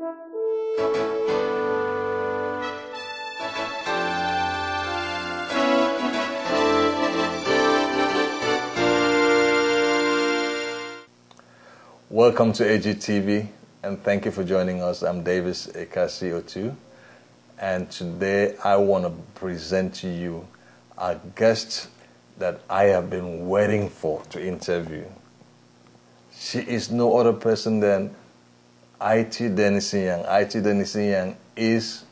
Welcome to AGTV and thank you for joining us. I'm Davis Ekasi and today I want to present to you a guest that I have been waiting for to interview. She is no other person than Young. Aity Denison Young is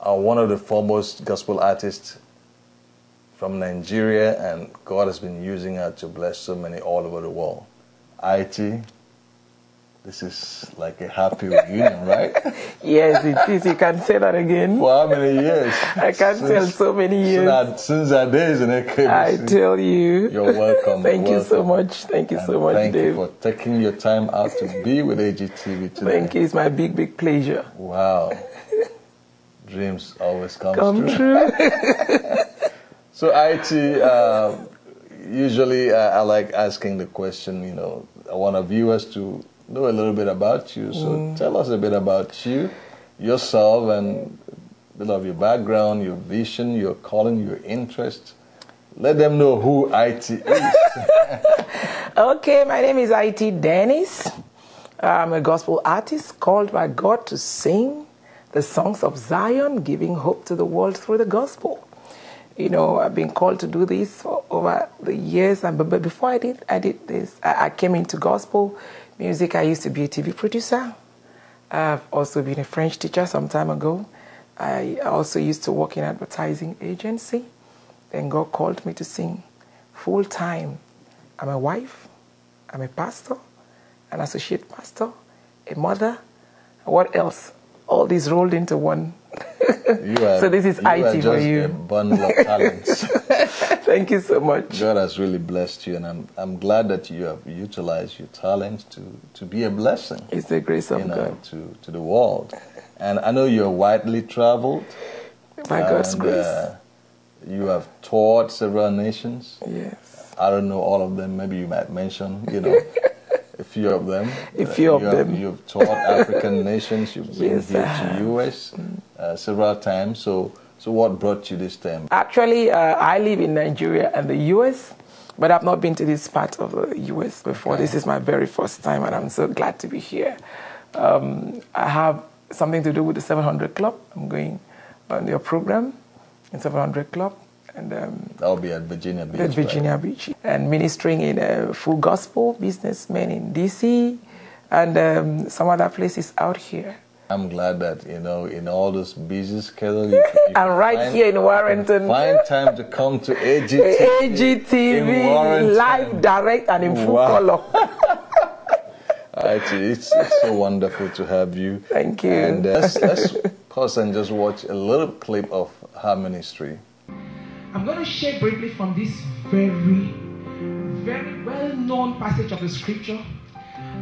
uh, one of the foremost gospel artists from Nigeria, and God has been using her to bless so many all over the world. Aity, this is like a happy reunion, right? yes, it is. You can say that again. For how many years? I can't since, tell so many years. Since, since our days in AKBC. I tell you. You're welcome. thank welcome. you so much. Thank you and so much, thank Dave. you for taking your time out to be with AGTV today. Thank you. It's my big, big pleasure. Wow. Dreams always come, come true. true. so, Aity, uh, usually uh, I like asking the question, you know, I want our viewers to know a little bit about you. So mm. tell us a bit about you, yourself, and a bit of your background, your vision, your calling, your interest. Let them know who Aity is. okay, my name is Aity Dennis. I'm a gospel artist called by God to sing the songs of Zion, giving hope to the world through the gospel. You know, I've been called to do this for over the years, and but, before I did, I did this. I, I came into gospel music. I used to be a TV producer. I've also been a French teacher some time ago. I also used to work in advertising agency. Then God called me to sing full time. I'm a wife, I'm a pastor, an associate pastor, a mother. What else? All these rolled into one. Are, so this is Aity for you. A bundle of talents. Thank you so much. God has really blessed you, and I'm I'm glad that you have utilized your talent to to be a blessing. It's the grace of you know, God to to the world. And I know you're widely traveled. By God's and, grace. Uh, you have taught several nations. Yes. I don't know all of them. Maybe you might mention, you know, a few of them. A few uh, of you them. Have, you've toured African nations. You've been Yes, here to US uh, several times. So, so what brought you this time? Actually, uh, I live in Nigeria and the US, but I've not been to this part of the US before. Okay. This is my very first time, and I'm so glad to be here. Um, I have something to do with the 700 Club. I'm going on your program in 700 Club. And um, That'll be at Virginia Beach. at Virginia Beach and ministering in a full gospel businessmen in DC and um, some other places out here. I'm glad that you know in all those busy schedules, you, you And right find, here in Warrenton, find time to come to AGTV, in AGTV, Warrenton. live, direct, and in full Wow. color. Actually, it's, it's so wonderful to have you. Thank you. And uh, let's, let's pause and just watch a little clip of her ministry. I'm going to share briefly from this very, very well known passage of the scripture.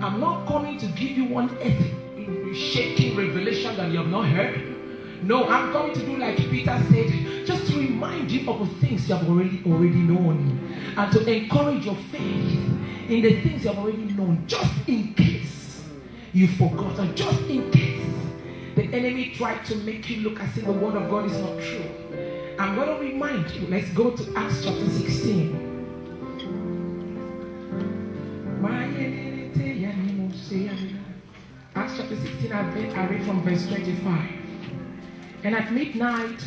I'm not coming to give you one epic, shaking revelation that you have not heard. No, I'm coming to do like Peter said, just to remind you of the things you have already already known, and to encourage your faith in the things you have already known, just in case you forgot, or just in case the enemy tried to make you look as if the word of God is not true. I'm going to remind you. Let's go to Acts chapter 16. 16, I read, I read from verse 25. And at midnight,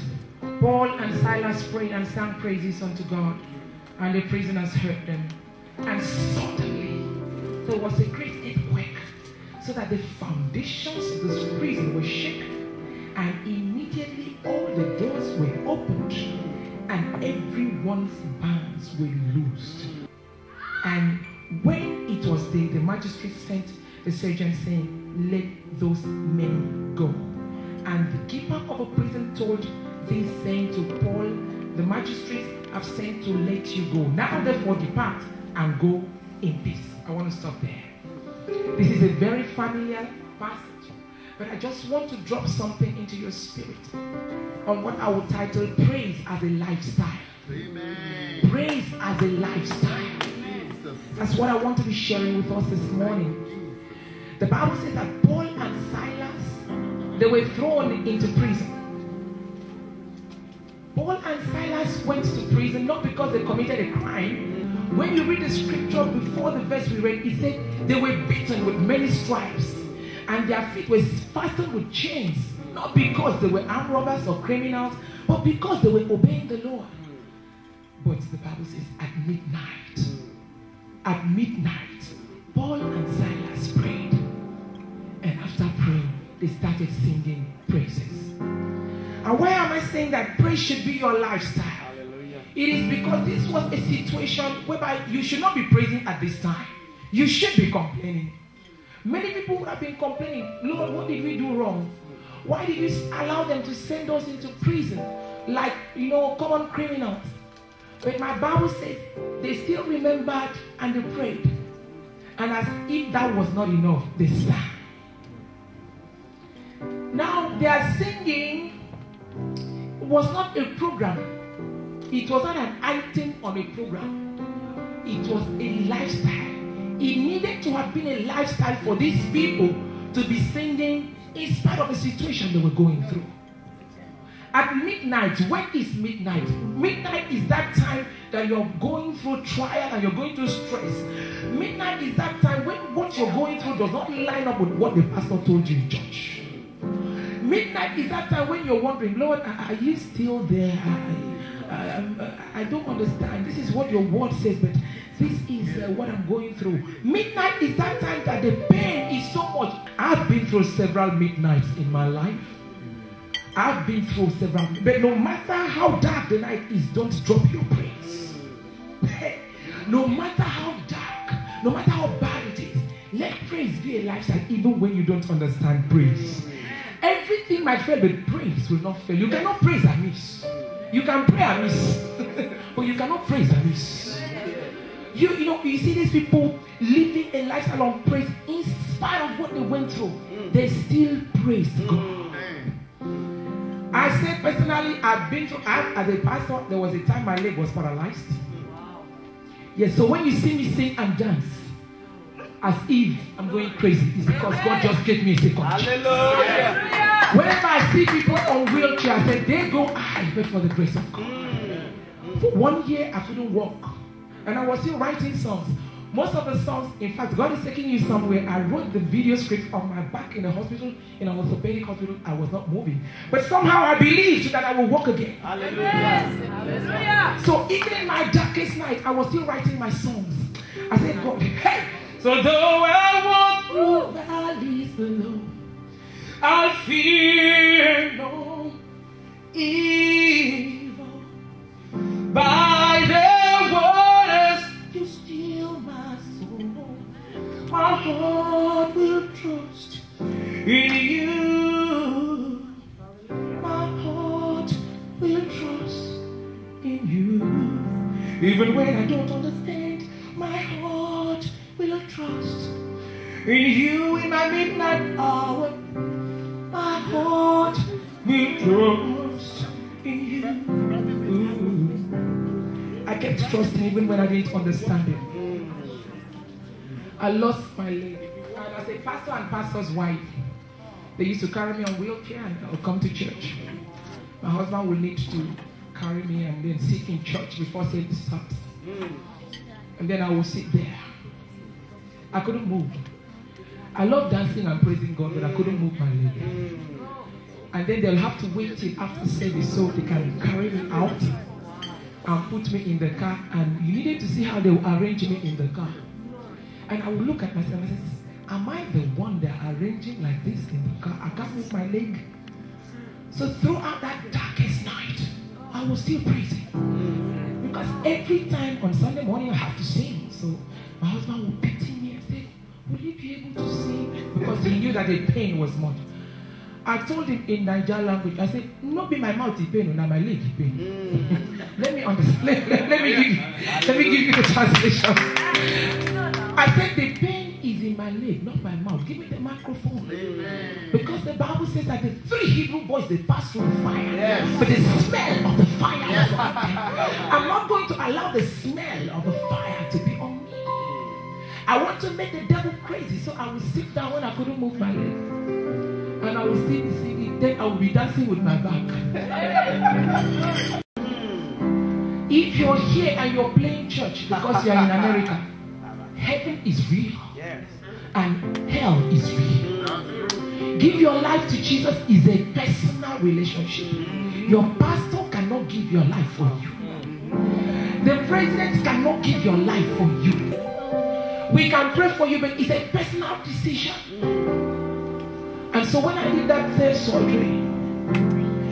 Paul and Silas prayed and sang praises unto God, and the prisoners heard them. And suddenly, there was a great earthquake, so that the foundations of this prison were shaken, and immediately all the doors were opened, and everyone's bands were loosed. And when it was day, the magistrate sent the surgeon saying, Let those men go. And the keeper of a prison told this, saying to Paul, The magistrates have sent to let you go. Now therefore depart and go in peace. I want to stop there. This is a very familiar passage, but I just want to drop something into your spirit on what I would title Praise as a Lifestyle. Praise as a lifestyle. That's what I want to be sharing with us this morning. The Bible says that Paul and Silas they were thrown into prison. Paul and Silas went to prison not because they committed a crime. When you read the scripture before the verse we read, it said they were beaten with many stripes and their feet were fastened with chains, not because they were armed robbers or criminals, but because they were obeying the Lord. But the Bible says at midnight, at midnight, Paul and Silas prayed. After praying, they started singing praises. And why am I saying that praise should be your lifestyle? It is because this was a situation whereby you should not be praising at this time. You should be complaining. Many people would have been complaining, Lord, what did we do wrong? Why did you allow them to send us into prison like, you know, common criminals? But my Bible says they still remembered and they prayed. And as if that was not enough, they sang. Now, their singing was not a program, it was not an item on a program, it was a lifestyle. It needed to have been a lifestyle for these people to be singing in spite of the situation they were going through. At midnight, when is midnight? Midnight is that time that you're going through trial and you're going through stress. Midnight is that time when what you're going through does not line up with what the pastor told you in church. Midnight is that time when you're wondering, Lord, are you still there? I, I, I, don't understand. This is what your word says, but this is uh, what I'm going through. Midnight is that time that the pain is so much. I've been through several midnights in my life. I've been through several, but no matter how dark the night is, don't drop your praise. no matter how dark, no matter how bad it is, let praise be a lifestyle even when you don't understand praise. Everything might fail, but praise will not fail. You cannot praise amiss. You can pray amiss, but you cannot praise amiss. You, you know, you see these people living a lifestyle of praise in spite of what they went through. They still praise God. I say personally, I've been through, I, as a pastor, there was a time my leg was paralyzed. Yes, so when you see me sing and dance, as if I'm going crazy, it's because God just gave me a second. Hallelujah. Whenever I see people on wheelchairs I say, they go, I beg for the grace of God. For one year, I couldn't walk. And I was still writing songs. Most of the songs, in fact, God is taking you somewhere. I wrote the video script on my back in the hospital, in an orthopedic hospital. I was not moving. But somehow I believed that I will walk again. Hallelujah. So even in my darkest night, I was still writing my songs. I said, God, hey. So though I walk through valleys below, I'll fear no evil. By the waters, you steal my soul. My heart will trust in you. My heart will trust in you. Even when I don't trust in you in my midnight hour. My heart will trust in you. I kept trusting even when I didn't understand it. I lost my leg. And as a pastor and pastor's wife, they used to carry me on wheelchair and I would come to church. My husband would need to carry me and then sit in church before service starts. And then I would sit there. I couldn't move. I love dancing and praising God, but I couldn't move my leg. And then they'll have to wait till after service so they can carry me out and put me in the car. And you needed to see how they will arrange me in the car. And I would look at myself and say, Am I the one they're arranging like this in the car? I can't move my leg. So throughout that darkest night, I was still praising. Because every time on Sunday morning I have to sing. So my husband would and you be able to sing? Because he knew that the pain was much. I told him in Niger language, I said, not be my mouth pain, oh, not my leg pain. Mm. let me understand. Let, let, let, me give you, let me give you the translation. I said the pain is in my leg, not my mouth. Give me the microphone. Amen. Because the Bible says that the three Hebrew boys they passed through the fire. Yes. But the smell of the fire yes. was on them. I'm not going to allow the smell I want to make the devil crazy, so I will sit down when I couldn't move my leg. And I will still be singing. then I will be dancing with my back. if you're here and you're playing church because you're in America, heaven is real and hell is real. Give your life to Jesus is a personal relationship. Your pastor cannot give your life for you. The president cannot give your life for you. We can pray for you, but it's a personal decision. And so when I did that third surgery,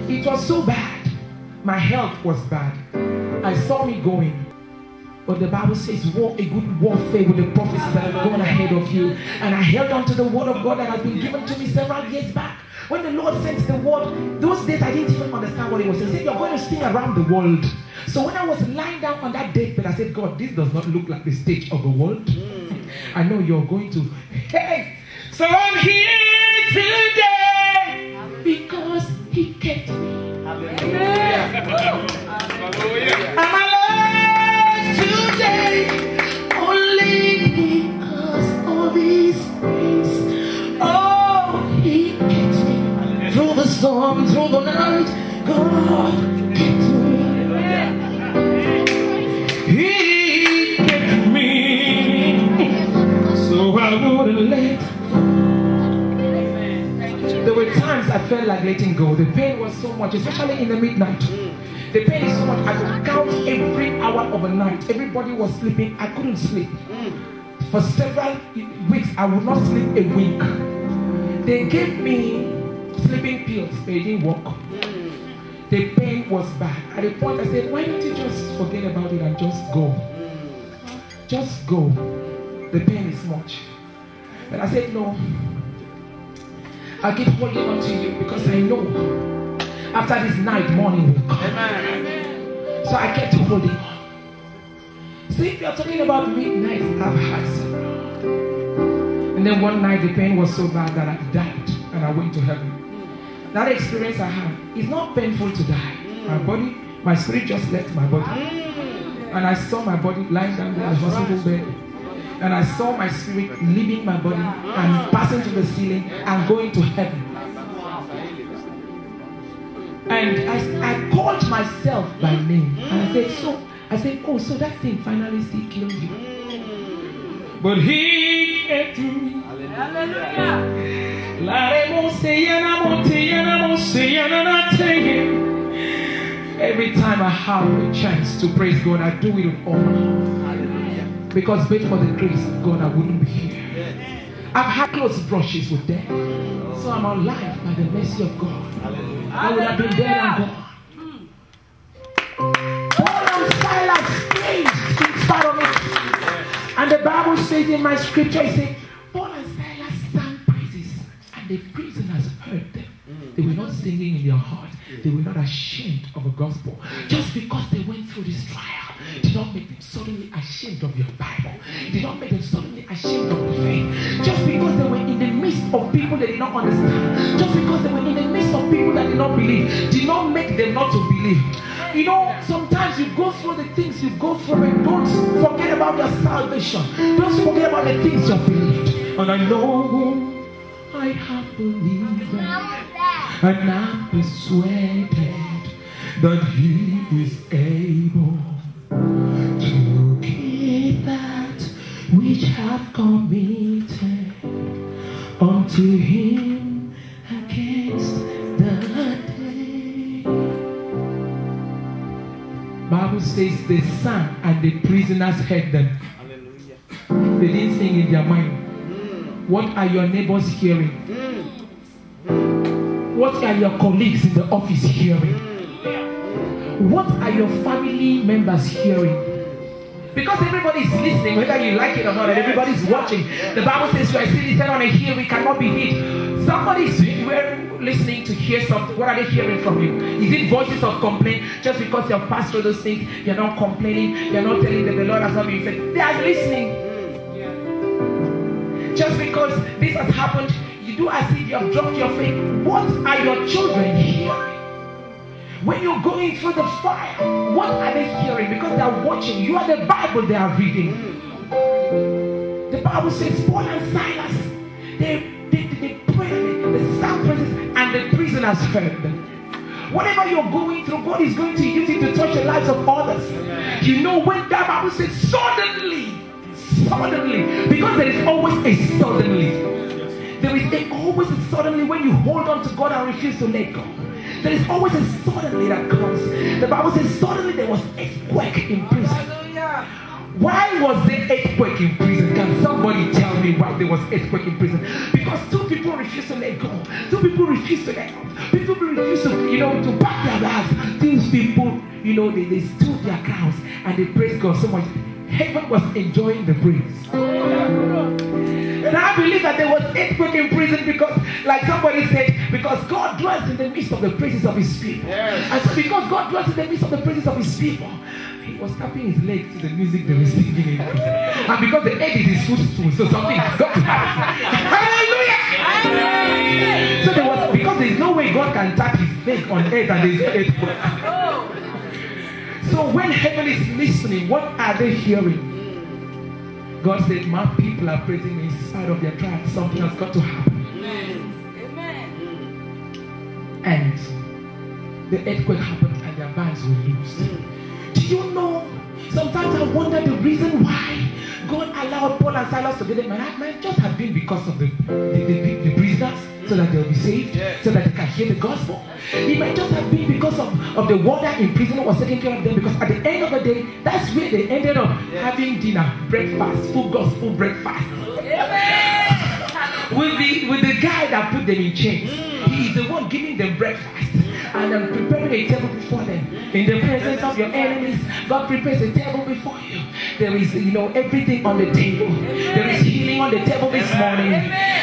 it was so bad. My health was bad. I saw me going. But the Bible says, war a good warfare with the prophecies that have gone ahead of you. And I held on to the word of God that has been given to me several years back. When the Lord sent the word, those days I didn't even understand what he was. He said, You're going to sing around the world. So when I was lying down on that deathbed, I said, God, this does not look like the stage of the world. I know you're going to. Hey, so I'm here today because he kept me. I'm alive today only because of his grace. Oh, he kept me through the storm, through the night. God kept me. There were times I felt like letting go. The pain was so much, especially in the midnight. The pain is so much. I could count every hour of the night. Everybody was sleeping. I couldn't sleep. For several weeks, I would not sleep a week. They gave me sleeping pills, but it didn't work. The pain was bad. At a point, I said, Why don't you just forget about it and just go? Just go. The pain is much. But I said, No. I keep holding on to you because I know after this night, morning will come. So I kept holding on. So if you're talking about midnight, I've had. And then one night the pain was so bad that I died and I went to heaven. That experience I had is not painful to die. My body, my spirit just left my body. Mm. And I saw my body lying down there in the hospital bed. And I saw my spirit leaving my body and passing to the ceiling and going to heaven. And I, I called myself by name. And I said, so, I said, oh, so that thing finally still killed you. But he came through me. Every time I have a chance to praise God, I do it with all my heart. Because but for the grace of God, I wouldn't be here. I've had close brushes with death. So I'm alive by the mercy of God. I would have been dead and gone. Hmm. Paul and Silas praised in spite of it. And the Bible says in my scripture, it says, Paul and Silas sang praises, and the prisoners heard them. They were not singing in their heart. They were not ashamed of the gospel. Just because they went through this trial did not make them suddenly ashamed of your Not make them suddenly ashamed of the faith. Just because they were in the midst of people they did not understand. Just because they were in the midst of people that did not believe. Did not make them not to believe. You know, sometimes you go through the things you go through and don't forget about your salvation. Don't forget about the things you believed. And I know I have believed and I'm persuaded that He is able they sang and the prisoners heard them. They didn't sing in their mind. Mm. What are your neighbors hearing? Mm. What are your colleagues in the office hearing? Mm. What are your family members hearing? Because everybody is listening, whether you like it or not, everybody is watching. The Bible says, "You are sitting set on a hill, we cannot be hid." Somebody is listening to hear something. What are they hearing from you? Is it voices of complaint? Just because you've passed through those things, you're not complaining, you're not telling that the Lord has not been faithful. They are listening. Just because this has happened, you do as if you have dropped your faith. What are your children hearing? When you're going through the fire, what are they hearing? Because they are watching. You are the Bible they are reading. The Bible says Paul and Silas, they, prison has heard. Whatever you're going through, God is going to use it to touch the lives of others. You know, when that Bible says suddenly, suddenly, because there is always a suddenly. There is a, always a suddenly when you hold on to God and refuse to let go. There is always a suddenly that comes. The Bible says suddenly there was earthquake in prison. Why was there earthquake in prison? Can somebody tell me why there was earthquake in prison? Because two people refused to let go. Two people refused to let go. People refused to, you know, to pack their bags. These people, you know, they, they stood their grounds and they praised God so much. Heaven was enjoying the praise. And I believe that there was earthquake in prison because, like somebody said, because God dwells in the midst of the praises of his people. Yes. And so because God dwells in the midst of the praises of his people, was tapping his leg to the music they were singing in. And because the egg is his footstool, so something has got to happen. Hallelujah! So there was because there is no way God can tap his leg on earth and there is earthquake. So when heaven is listening, what are they hearing? God said, My people are praising me in spite of their trials. Something has got to happen. Amen. And the earthquake happened and their bands were loosed. Do you know? Sometimes I wonder the reason why God allowed Paul and Silas to be. And it might just have been because of the, the, the, the prisoners, so that they'll be saved, so that they can hear the gospel. It might just have been because of, of the warder in prison was taking care of them. Because at the end of the day, that's where they ended up having dinner, breakfast, full gospel breakfast. With the with the guy that put them in chains. He is the one giving them breakfast and um, preparing a table before them. In the presence of your enemies, God prepares a table before you. There is, you know, everything on the table. There is healing on the table this morning.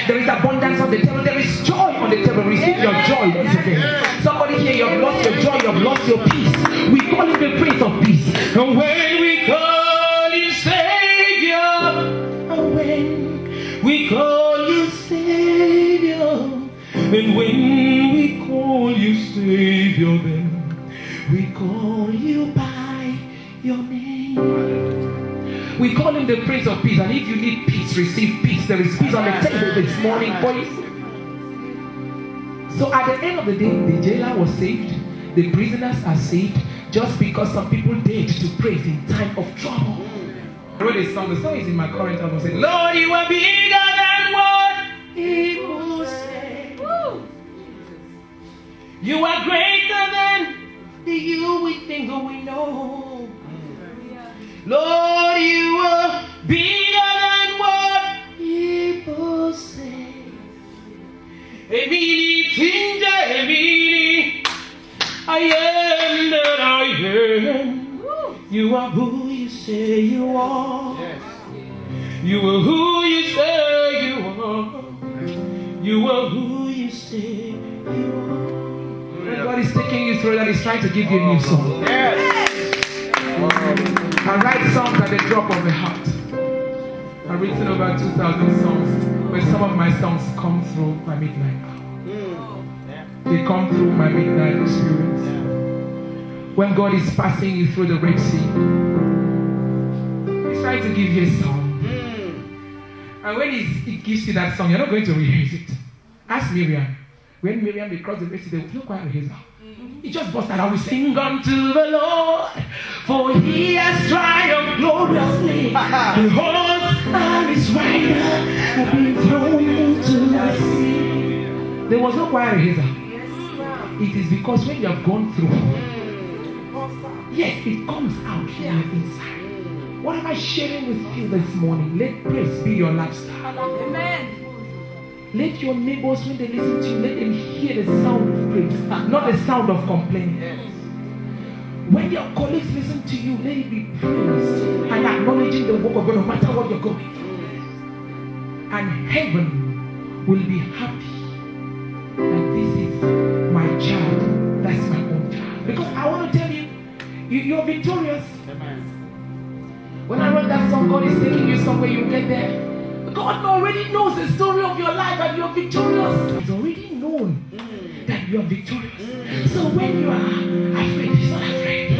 There is abundance on the table. There is joy on the table. Receive your joy once again. Somebody here, you have lost your joy, you have lost your peace. We call it the Prince of Peace. And when we call you Savior, and when we call you Savior, and when call you by your name. We call him the Prince of Peace, and if you need peace, receive peace. There is peace on the table this morning for you. So at the end of the day, the jailer was saved, the prisoners are saved, just because some people dared to praise in time of trouble. I wrote a song, the song is in my current album, saying, Lord, you are bigger than what people say. You are the you we think or we know. Lord, you are bigger than what people say. Emini tinja emini I am that I am. You are who you say you are. You are who you say you are. You are who you say through that. He's trying to give you a new oh, song. I write songs at the drop of the hat. I've written over 2,000 songs, but some of my songs come through my midnight hour. They come through my midnight experience. When God is passing you through the Red Sea, He's trying to give you a song. Hmm. And when He gives you that song, you're not going to rehearse it. Ask Miriam. When Miriam they crossed the Red Sea, they no choir rehearsal. He just busted out. We sing unto the Lord, for He has triumphed gloriously. The horse and his rider have been thrown into the sea. There was no choir rehearsal. It is because when you have gone through, yes, it comes out from your inside. What am I sharing with you this morning? Let praise be your lifestyle. Let your neighbors, when they listen to you, let them hear the sound of praise, not the sound of complaining. When your colleagues listen to you, let it be praise and acknowledging the work of God no matter what you're going through. And heaven will be happy that this is my child. That's my own child. Because I want to tell you, you you're victorious. When I wrote that song, God is taking you somewhere, you get there. God already knows the story of your life and you're victorious. He's already known mm. that you're victorious. Mm. So when you are afraid, he's not afraid.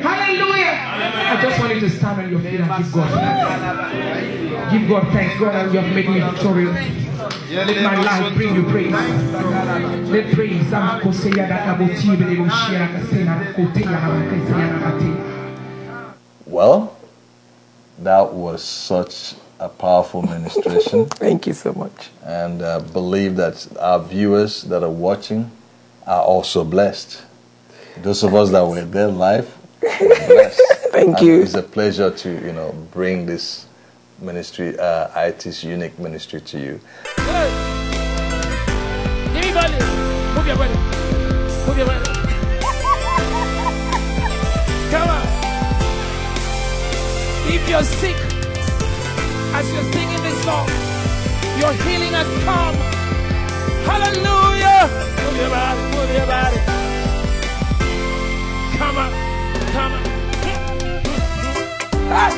Hallelujah. Hallelujah. I just want you to stand on your feet and give God thanks. Give God thanks. God, you have made me victorious. Let my life bring you praise. Let praise. I'm Koseya Kasena, Well, that was such a powerful ministration. Thank you so much. And uh, believe that our viewers that are watching are also blessed. Those of us that were there live, blessed. Thank and you. It's a pleasure to you know bring this ministry, uh, Aity's unique ministry to you. Come on. If you're sick, as you're singing this song. Your healing has come. Hallelujah. Move your body, move your body. Come on, come on. Hey.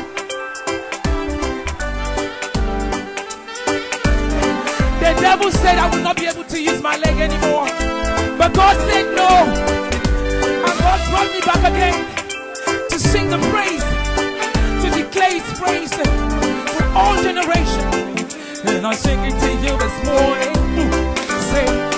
The devil said I will not be able to use my leg anymore. But God said no. And God brought me back again to sing the praise, to declare his praise and I shake it to you this morning. Ooh, say.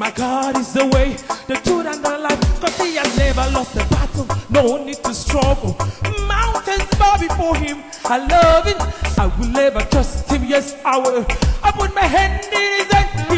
My God is the way, the truth and the life. Cause he has never lost a battle, no need to struggle. Mountains bow before him, I love him I will never trust him, yes I will. I put my hand in his hand,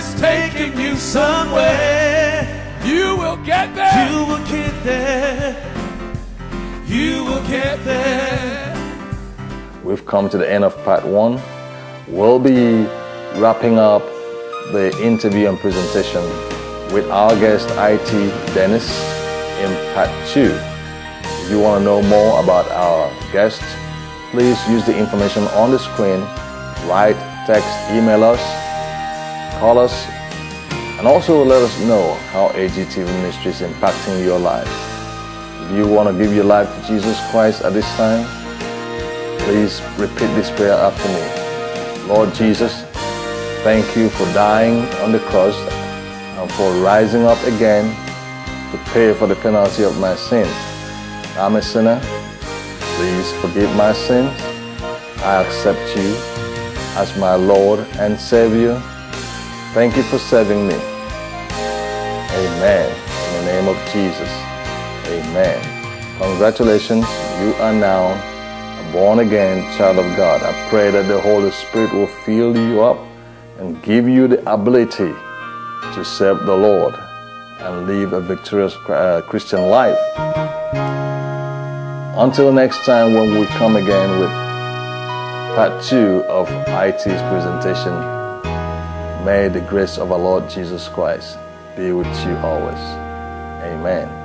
Is taking you somewhere. You will get there. You will get there. You will get there. We've come to the end of part one. We'll be wrapping up the interview and presentation with our guest Aity Dennis in part two. If you want to know more about our guest, please use the information on the screen. Write, text, email us, call us, and also let us know how AGTV Ministry is impacting your life. If you want to give your life to Jesus Christ at this time, Please repeat this prayer after me. Lord Jesus, thank you for dying on the cross and for rising up again to pay for the penalty of my sin. I'm a sinner. Please forgive my sins. I accept you as my Lord and Savior. Thank you for saving me. Amen. In the name of Jesus. Amen. Congratulations. You are now a born again child of God. I pray that the Holy Spirit will fill you up and give you the ability to serve the Lord and live a victorious uh, Christian life. Until next time, when we come again with part two of Aity's presentation, may the grace of our Lord Jesus Christ be with you always. Amen.